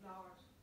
flowers.